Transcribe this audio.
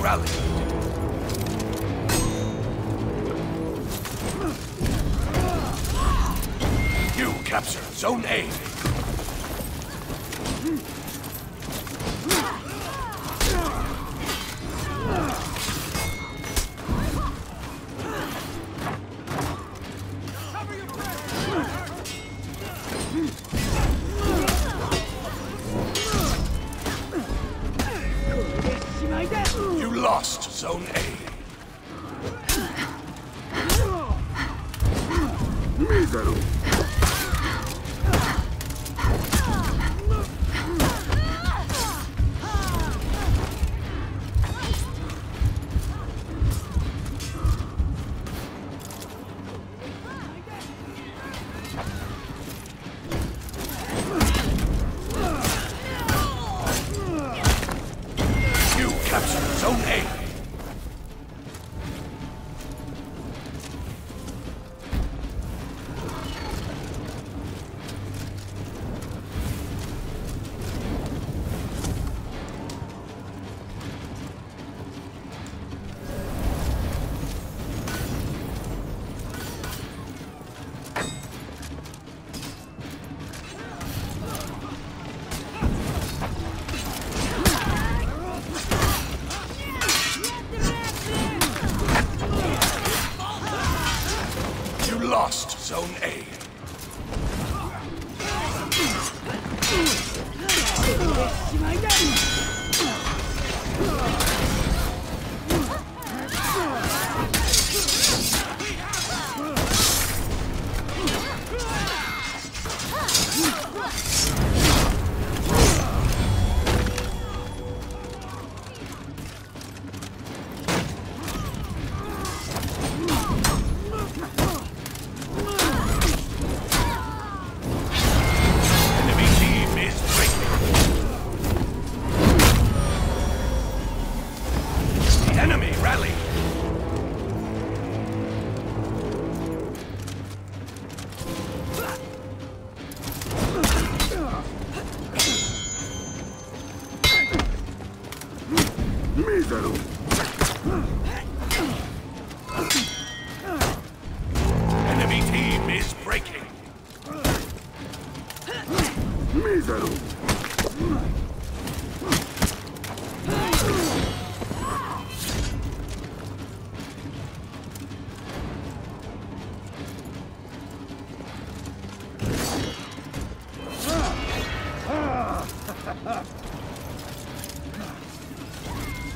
rallied. You capture Zone A. You lost Zone A. Mísero! Lost Zone A. Mísero! Enemy team is breaking. Mísero!